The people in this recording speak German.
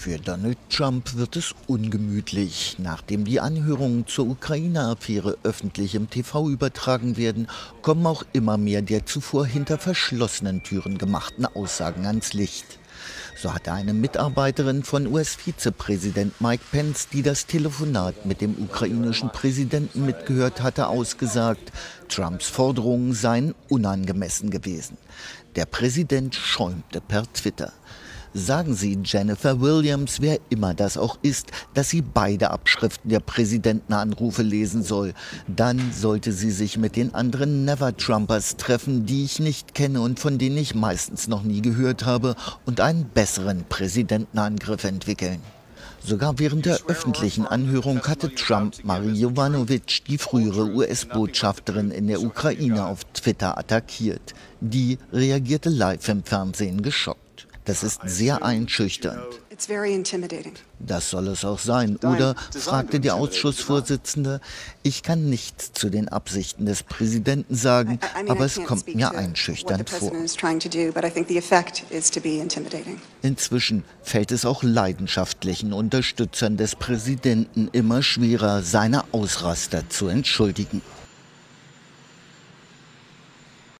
Für Donald Trump wird es ungemütlich. Nachdem die Anhörungen zur Ukraine-Affäre öffentlich im TV übertragen werden, kommen auch immer mehr der zuvor hinter verschlossenen Türen gemachten Aussagen ans Licht. So hatte eine Mitarbeiterin von US-Vizepräsident Mike Pence, die das Telefonat mit dem ukrainischen Präsidenten mitgehört hatte, ausgesagt, Trumps Forderungen seien unangemessen gewesen. Der Präsident schäumte per Twitter. Sagen Sie Jennifer Williams, wer immer das auch ist, dass sie beide Abschriften der Präsidentenanrufe lesen soll. Dann sollte sie sich mit den anderen Never-Trumpers treffen, die ich nicht kenne und von denen ich meistens noch nie gehört habe, und einen besseren Präsidentenangriff entwickeln. Sogar während der öffentlichen Anhörung hatte Trump Marie Jovanovic, die frühere US-Botschafterin in der Ukraine, auf Twitter attackiert. Die reagierte live im Fernsehen geschockt. Das ist sehr einschüchternd. Das soll es auch sein. Oder, fragte die Ausschussvorsitzende, ich kann nichts zu den Absichten des Präsidenten sagen, aber es kommt mir einschüchternd vor. Inzwischen fällt es auch leidenschaftlichen Unterstützern des Präsidenten immer schwerer, seine Ausraster zu entschuldigen.